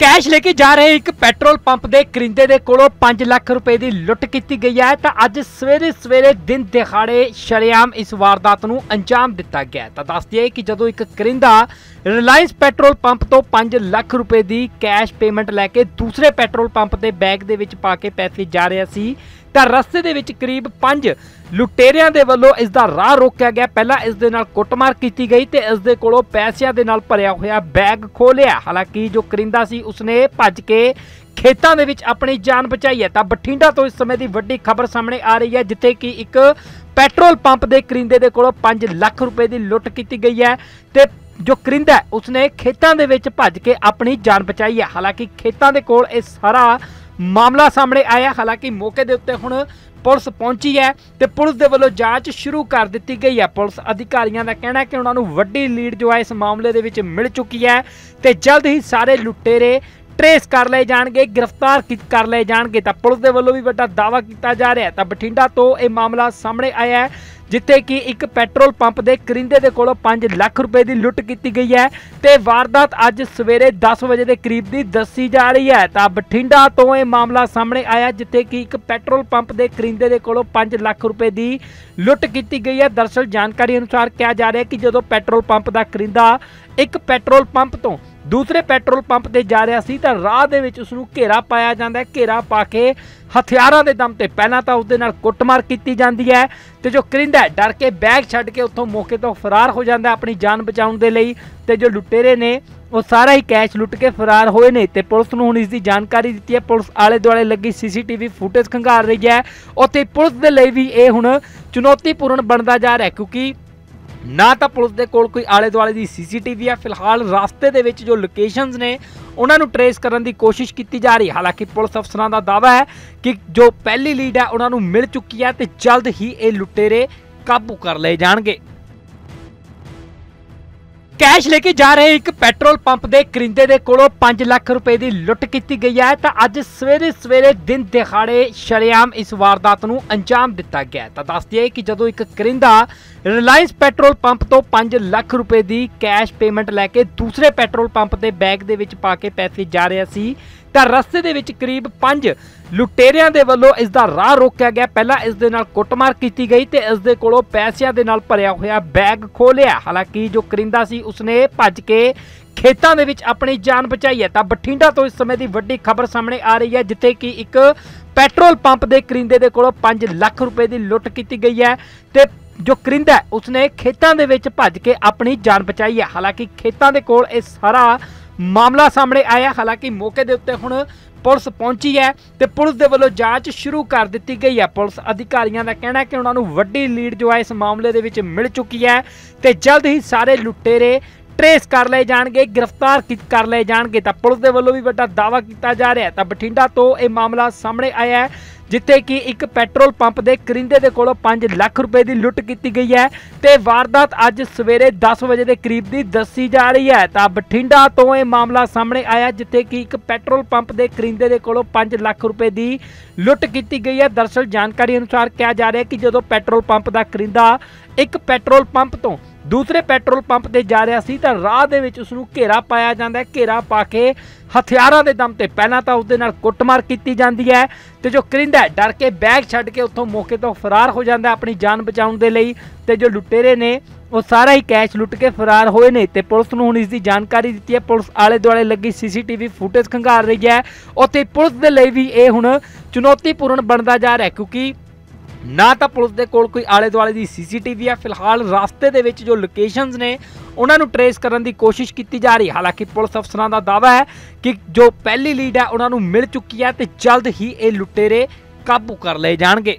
Cash ਲੈ ਕੇ ਜਾ ਰਹੇ ਇੱਕ ਪੈਟਰੋਲ ਪੰਪ ਦੇ ਕਰਿੰਦੇ ਦੇ ਕੋਲੋਂ 5 ਲੱਖ ਰੁਪਏ ਦੀ ਲੁੱਟ ਕੀਤੀ ਗਈ ਹੈ। ਤਾਂ ਅੱਜ ਸਵੇਰੇ ਸਵੇਰੇ ਦਿਨ ਦਿਹਾੜੇ ਸ਼ਰੇਆਮ ਇਸ ਵਾਰਦਾਤ ਨੂੰ ਅੰਜਾਮ ਦਿੱਤਾ ਗਿਆ ਤਾਂ ਦੱਸ ਦਈਏ ਕਿ ਜਦੋਂ ਇੱਕ ਕਰਿੰਦਾ ਰਿਲਾਇੰਸ ਪੈਟਰੋਲ ਪੰਪ ਤੋਂ 5 ਲੱਖ ਰੁਪਏ ਦੀ ਕੈਸ਼ ਪੇਮੈਂਟ ਲੈ ਕੇ ਦੂਸਰੇ ਪੈਟਰੋਲ ਪੰਪ ਦੇ ਬੈਗ ਦੇ ਵਿੱਚ ਪਾ ਕੇ ਪੈਸੇ ਜਾ ਰਿਹਾ ਸੀ ਤਾਂ ਰਸਤੇ ਦੇ ਵਿੱਚ ਕਰੀਬ 5 ਲੁਟੇਰਿਆਂ ਦੇ ਵੱਲੋਂ ਇਸ ਦਾ ਰਾਹ ਰੋਕਿਆ ਗਿਆ। ਪਹਿਲਾਂ ਇਸ ਦੇ ਨਾਲ ਕੁੱਟਮਾਰ ਕੀਤੀ ਗਈ ਤੇ ਇਸ ਦੇ ਕੋਲੋਂ ਪੈਸਿਆਂ ਦੇ ਨਾਲ ਭਰਿਆ ਹੋਇਆ ਬੈਗ ਖੋਲਿਆ। ਹਾਲਾਂਕਿ ਜੋ ਕਰਿੰਦਾ ਸੀ, ਉਸਨੇ ਭੱਜ ਕੇ ਖੇਤਾਂ ਦੇ ਵਿੱਚ ਆਪਣੀ ਜਾਨ ਬਚਾਈ ਹੈ। ਤਾਂ ਬਠਿੰਡਾ ਤੋਂ ਇਸ ਸਮੇਂ ਦੀ ਵੱਡੀ ਖਬਰ ਸਾਹਮਣੇ ਆ ਰਹੀ ਹੈ, ਜਿੱਥੇ ਕਿ ਇੱਕ ਪੈਟਰੋਲ ਪੰਪ ਦੇ ਕਰਿੰਦੇ ਦੇ ਕੋਲੋਂ 5 ਲੱਖ ਰੁਪਏ ਦੀ ਲੁੱਟ ਕੀਤੀ ਗਈ ਹੈ ਤੇ ਜੋ ਕਰਿੰਦਾ ਉਸਨੇ ਖੇਤਾਂ ਦੇ ਵਿੱਚ ਭੱਜ ਕੇ ਆਪਣੀ ਜਾਨ ਬਚਾਈ ਹੈ। ਹਾਲਾਂਕਿ ਖੇਤਾਂ ਦੇ ਕੋਲ ਇਹ ਸਾਰਾ ਮਾਮਲਾ ਸਾਹਮਣੇ ਆਇਆ। ਹਾਲਾਂਕਿ ਮੌਕੇ ਦੇ ਉੱਤੇ ਹੁਣ ਪੁਲਿਸ ਪਹੁੰਚੀ ਹੈ ਤੇ ਪੁਲਿਸ ਦੇ ਵੱਲੋਂ ਜਾਂਚ ਸ਼ੁਰੂ ਕਰ ਦਿੱਤੀ ਗਈ ਹੈ। ਪੁਲਿਸ ਅਧਿਕਾਰੀਆਂ ਦਾ ਕਹਿਣਾ ਹੈ ਕਿ ਉਹਨਾਂ ਨੂੰ ਵੱਡੀ ਲੀਡ ਜੋ ਹੈ ਇਸ ਮਾਮਲੇ ਦੇ ਵਿੱਚ ਮਿਲ ਚੁੱਕੀ ਹੈ ਤੇ ਜਲਦ ਹੀ ਸਾਰੇ ਲੁਟੇਰੇ ਟਰੇਸ ਕਰ ਲਏ ਜਾਣਗੇ, ਗ੍ਰਿਫਤਾਰ ਕੀ- ਕਰ ਲਏ ਜਾਣਗੇ। ਤਾਂ ਪੁਲਿਸ ਦੇ ਵੱਲੋਂ ਵੀ ਵੱਡਾ ਦਾਅਵਾ ਕੀਤਾ ਜਾ ਰਿਹਾ ਹੈ। ਤਾਂ ਬਠਿੰਡਾ ਤੋਂ ਇਹ ਮਾਮਲਾ ਸਾਹਮਣੇ ਆਇਆ ਹੈ। ਜਿੱਥੇ ਕਿ ਇੱਕ ਪੈਟਰੋਲ ਪੰਪ ਦੇ ਕਰਿੰਦੇ ਦੇ ਕੋਲੋਂ 5 ਲੱਖ ਰੁਪਏ ਦੀ ਲੁੱਟ ਕੀਤੀ ਗਈ ਹੈ ਤੇ ਵਾਰਦਾਤ ਅੱਜ ਸਵੇਰੇ 10 ਵਜੇ ਦੇ ਕਰੀਬ ਦੀ ਦੱਸੀ ਜਾ ਰਹੀ ਹੈ। ਤਾਂ ਬਠਿੰਡਾ ਤੋਂ ਇਹ ਮਾਮਲਾ ਸਾਹਮਣੇ ਆਇਆ, ਜਿੱਥੇ ਕਿ ਇੱਕ ਪੈਟਰੋਲ ਪੰਪ ਦੇ ਕਰਿੰਦੇ ਦੇ ਕੋਲੋਂ 5 ਲੱਖ ਰੁਪਏ ਦੀ ਲੁੱਟ ਕੀਤੀ ਗਈ ਹੈ। ਦਰਸਲ ਜਾਣਕਾਰੀ ਅਨੁਸਾਰ ਕਿਹਾ ਜਾ ਰਿਹਾ ਕਿ ਜਦੋਂ ਪੈਟਰੋਲ ਪੰਪ ਦਾ ਕਰਿੰਦਾ ਇੱਕ ਪੈਟਰੋਲ ਪੰਪ ਤੋਂ ਦੂਸਰੇ ਪੈਟਰੋਲ ਪੰਪ ਤੇ ਜਾ ਰਿਹਾ ਸੀ ਤਾਂ ਰਾਹ ਦੇ ਵਿੱਚ ਉਸ ਨੂੰ ਘੇਰਾ ਪਾਇਆ ਜਾਂਦਾ ਹੈ। ਘੇਰਾ ਪਾ ਕੇ ਹਥਿਆਰਾਂ ਦੇ ਦਮ ਤੇ ਪਹਿਲਾਂ ਤਾਂ ਉਸ ਦੇ ਨਾਲ ਕੁੱਟਮਾਰ ਕੀਤੀ ਜਾਂਦੀ ਹੈ ਤੇ ਜੋ ਕਰਿੰਦਾ ਡਰ ਕੇ ਬੈਗ ਛੱਡ ਕੇ ਉੱਥੋਂ ਮੌਕੇ ਤੋਂ ਫਰਾਰ ਹੋ ਜਾਂਦਾ ਆਪਣੀ ਜਾਨ ਬਚਾਉਣ ਦੇ ਲਈ ਤੇ ਜੋ ਲੁਟੇਰੇ ਨੇ ਉਹ ਸਾਰਾ ਹੀ ਕੈਸ਼ ਲੁੱਟ ਕੇ ਫਰਾਰ ਹੋਏ ਨੇ ਤੇ ਪੁਲਿਸ ਨੂੰ ਹੁਣ ਇਸ ਦੀ ਜਾਣਕਾਰੀ ਦਿੱਤੀ ਹੈ। ਪੁਲਿਸ ਆਲੇ ਦੁਆਲੇ ਲੱਗੀ ਸੀਸੀਟੀਵੀ ਫੁਟੇਜ ਖੰਗਾਲ ਰਹੀ ਹੈ। ਉੱਥੇ ਪੁਲਿਸ ਦੇ ਲਈ ਵੀ ਇਹ ਹੁਣ ਚੁਣੌਤੀਪੂਰਨ ਬਣਦਾ ਜਾ ਰਿਹਾ ਕਿਉਂਕਿ ਨਾ ਤਾਂ ਪੁਲਿਸ ਦੇ ਕੋਲ ਕੋਈ ਆਲੇ ਦੁਆਲੇ ਦੀ ਸੀਸੀਟੀਵੀ ਹੈ ਫਿਲਹਾਲ ਰਸਤੇ ਦੇ ਵਿੱਚ ਜੋ ਲੋਕੇਸ਼ਨਸ ਨੇ, ਉਹਨਾਂ ਨੂੰ ਟਰੇਸ ਕਰਨ ਦੀ ਕੋਸ਼ਿਸ਼ ਕੀਤੀ ਜਾ ਰਹੀ ਹਾਲਾਂਕਿ ਪੁਲਿਸ ਅਫਸਰਾਂ ਦਾ ਦਾਅਵਾ ਹੈ ਕਿ ਜੋ ਪਹਿਲੀ ਲੀਡ ਹੈ, ਉਹਨਾਂ ਨੂੰ ਮਿਲ ਚੁੱਕੀ ਹੈ ਤੇ ਜਲਦ ਹੀ ਇਹ ਲੁਟੇਰੇ ਕਾਬੂ ਕਰ ਲਏ ਜਾਣਗੇ। ਕੈਸ਼ ਲੈ ਕੇ ਜਾ ਰਹੇ ਇੱਕ ਪੈਟਰੋਲ ਪੰਪ ਦੇ ਕਰਿੰਦੇ ਦੇ ਕੋਲੋਂ 5 ਲੱਖ ਰੁਪਏ ਦੀ ਲੁੱਟ ਕੀਤੀ ਗਈ ਹੈ। ਤਾਂ ਅੱਜ ਸਵੇਰੇ ਸਵੇਰੇ ਦਿਨ ਦਿਹਾੜੇ ਸ਼ਰੇਆਮ ਇਸ ਵਾਰਦਾਤ ਨੂੰ ਅੰਜਾਮ ਦਿੱਤਾ ਗਿਆ ਤਾਂ ਦੱਸ ਦਈਏ ਕਿ ਜਦੋਂ ਇੱਕ ਕਰਿੰਦਾ ਰਿਲਾਇੰਸ ਪੈਟਰੋਲ ਪੰਪ ਤੋਂ 5 ਲੱਖ ਰੁਪਏ ਦੀ ਕੈਸ਼ ਪੇਮੈਂਟ ਲੈ ਕੇ ਦੂਸਰੇ ਪੈਟਰੋਲ ਪੰਪ ਦੇ ਬੈਗ ਦੇ ਵਿੱਚ ਪਾ ਕੇ ਪੈਸੇ ਜਾ ਰਿਹਾ ਸੀ ਤਾਂ ਰਸਤੇ ਦੇ ਵਿੱਚ ਕਰੀਬ 5 ਲੁਟੇਰਿਆਂ ਦੇ ਵੱਲੋਂ ਇਸ ਦਾ ਰਾਹ ਰੋਕਿਆ ਗਿਆ। ਪਹਿਲਾਂ ਇਸ ਦੇ ਨਾਲ ਕੁੱਟਮਾਰ ਕੀਤੀ ਗਈ ਤੇ ਇਸ ਦੇ ਕੋਲੋਂ ਪੈਸਿਆਂ ਦੇ ਨਾਲ ਭਰਿਆ ਹੋਇਆ ਬੈਗ ਖੋਲਿਆ ਹਾਲਾਂਕਿ ਜੋ ਕਰਿੰਦਾ ਸੀ, ਉਸਨੇ ਭੱਜ ਕੇ ਖੇਤਾਂ ਦੇ ਵਿੱਚ ਆਪਣੀ ਜਾਨ ਬਚਾਈ ਹੈ। ਤਾਂ ਬਠਿੰਡਾ ਤੋਂ ਇਸ ਸਮੇਂ ਦੀ ਵੱਡੀ ਖਬਰ ਸਾਹਮਣੇ ਆ ਰਹੀ ਹੈ, ਜਿੱਥੇ ਕਿ ਇੱਕ ਪੈਟਰੋਲ ਪੰਪ ਦੇ ਕਰਿੰਦੇ ਦੇ ਕੋਲੋਂ 5 ਲੱਖ ਰੁਪਏ ਦੀ ਲੁੱਟ ਕੀਤੀ ਗਈ ਹੈ ਤੇ ਜੋ ਕਰਿੰਦਾ ਉਸਨੇ ਖੇਤਾਂ ਦੇ ਵਿੱਚ ਭੱਜ ਕੇ ਆਪਣੀ ਜਾਨ ਬਚਾਈ ਹੈ। ਹਾਲਾਂਕਿ ਖੇਤਾਂ ਦੇ ਕੋਲ ਇਹ ਸਾਰਾ ਮਾਮਲਾ ਸਾਹਮਣੇ ਆਇਆ। ਹਾਲਾਂਕਿ ਮੌਕੇ ਦੇ ਉੱਤੇ ਹੁਣ ਪੁਲਿਸ ਪਹੁੰਚੀ ਹੈ ਤੇ ਪੁਲਿਸ ਦੇ ਵੱਲੋਂ ਜਾਂਚ ਸ਼ੁਰੂ ਕਰ ਦਿੱਤੀ ਗਈ ਹੈ। ਪੁਲਿਸ ਅਧਿਕਾਰੀਆਂ ਦਾ ਕਹਿਣਾ ਹੈ ਕਿ ਉਹਨਾਂ ਨੂੰ ਵੱਡੀ ਲੀਡ ਜੋ ਹੈ ਇਸ ਮਾਮਲੇ ਦੇ ਵਿੱਚ ਮਿਲ ਚੁੱਕੀ ਹੈ ਤੇ ਜਲਦ ਹੀ ਸਾਰੇ ਲੁਟੇਰੇ ਟਰੇਸ ਕਰ ਲਏ ਜਾਣਗੇ, ਗ੍ਰਿਫਤਾਰ ਕੀ- ਕਰ ਲਏ ਜਾਣਗੇ। ਤਾਂ ਪੁਲਿਸ ਦੇ ਵੱਲੋਂ ਵੀ ਵੱਡਾ ਦਾਅਵਾ ਕੀਤਾ ਜਾ ਰਿਹਾ ਹੈ। ਤਾਂ ਬਠਿੰਡਾ ਤੋਂ ਇਹ ਮਾਮਲਾ ਸਾਹਮਣੇ ਆਇਆ ਹੈ। ਜਿੱਥੇ ਕਿ ਇੱਕ ਪੈਟਰੋਲ ਪੰਪ ਦੇ ਕਰਿੰਦੇ ਦੇ ਕੋਲੋਂ 5 ਲੱਖ ਰੁਪਏ ਦੀ ਲੁੱਟ ਕੀਤੀ ਗਈ ਹੈ ਤੇ ਵਾਰਦਾਤ ਅੱਜ ਸਵੇਰੇ 10 ਵਜੇ ਦੇ ਕਰੀਬ ਦੀ ਦੱਸੀ ਜਾ ਰਹੀ ਹੈ। ਤਾਂ ਬਠਿੰਡਾ ਤੋਂ ਇਹ ਮਾਮਲਾ ਸਾਹਮਣੇ ਆਇਆ, ਜਿੱਥੇ ਕਿ ਇੱਕ ਪੈਟਰੋਲ ਪੰਪ ਦੇ ਕਰਿੰਦੇ ਦੇ ਕੋਲੋਂ 5 ਲੱਖ ਰੁਪਏ ਦੀ ਲੁੱਟ ਕੀਤੀ ਗਈ ਹੈ। ਦਰਸਲ ਜਾਣਕਾਰੀ ਅਨੁਸਾਰ ਕਿਹਾ ਜਾ ਰਿਹਾ ਕਿ ਜਦੋਂ ਪੈਟਰੋਲ ਪੰਪ ਦਾ ਕਰਿੰਦਾ ਇੱਕ ਪੈਟਰੋਲ ਪੰਪ ਤੋਂ ਦੂਸਰੇ ਪੈਟਰੋਲ ਪੰਪ ਤੇ ਜਾ ਰਿਹਾ ਸੀ ਤਾਂ ਰਾਹ ਦੇ ਵਿੱਚ ਉਸ ਨੂੰ ਘੇਰਾ ਪਾਇਆ ਜਾਂਦਾ ਹੈ। ਘੇਰਾ ਪਾ ਕੇ ਹਥਿਆਰਾਂ ਦੇ ਦਮ ਤੇ ਪਹਿਲਾਂ ਤਾਂ ਉਸ ਦੇ ਨਾਲ ਕੁੱਟਮਾਰ ਕੀਤੀ ਜਾਂਦੀ ਹੈ ਤੇ ਜੋ ਕਰਿੰਦਾ ਡਰ ਕੇ ਬੈਗ ਛੱਡ ਕੇ ਉੱਥੋਂ ਮੌਕੇ ਤੋਂ ਫਰਾਰ ਹੋ ਜਾਂਦਾ ਆਪਣੀ ਜਾਨ ਬਚਾਉਣ ਦੇ ਲਈ ਤੇ ਜੋ ਲੁਟੇਰੇ ਨੇ, ਉਹ ਸਾਰਾ ਹੀ ਕੈਸ਼ ਲੁੱਟ ਕੇ ਫਰਾਰ ਹੋਏ ਨੇ ਤੇ ਪੁਲਿਸ ਨੂੰ ਹੁਣ ਇਸ ਦੀ ਜਾਣਕਾਰੀ ਦਿੱਤੀ ਹੈ। ਪੁਲਿਸ ਆਲੇ ਦੁਆਲੇ ਲੱਗੀ ਸੀਸੀਟੀਵੀ ਫੁਟੇਜ ਖੰਗਾਲ ਰਹੀ ਹੈ। ਉੱਥੇ ਪੁਲਿਸ ਦੇ ਲਈ ਵੀ ਇਹ ਹੁਣ ਚੁਣੌਤੀਪੂਰਨ ਬਣਦਾ ਜਾ ਰਿਹਾ ਕਿਉਂਕਿ ਨਾ ਤਾਂ ਪੁਲਿਸ ਦੇ ਕੋਲ ਕੋਈ ਆਲੇ ਦੁਆਲੇ ਦੀ ਸੀਸੀਟੀਵੀ ਹੈ ਫਿਲਹਾਲ ਰਸਤੇ ਦੇ ਵਿੱਚ ਜੋ ਲੋਕੇਸ਼ਨਸ ਨੇ, ਉਹਨਾਂ ਨੂੰ ਟਰੇਸ ਕਰਨ ਦੀ ਕੋਸ਼ਿਸ਼ ਕੀਤੀ ਜਾ ਰਹੀ ਹਾਲਾਂਕਿ ਪੁਲਿਸ ਅਫਸਰਾਂ ਦਾ ਦਾਅਵਾ ਹੈ ਕਿ ਜੋ ਪਹਿਲੀ ਲੀਡ ਹੈ, ਉਹਨਾਂ ਨੂੰ ਮਿਲ ਚੁੱਕੀ ਹੈ ਤੇ ਜਲਦ ਹੀ ਇਹ ਲੁਟੇਰੇ ਕਾਬੂ ਕਰ ਲਏ ਜਾਣਗੇ।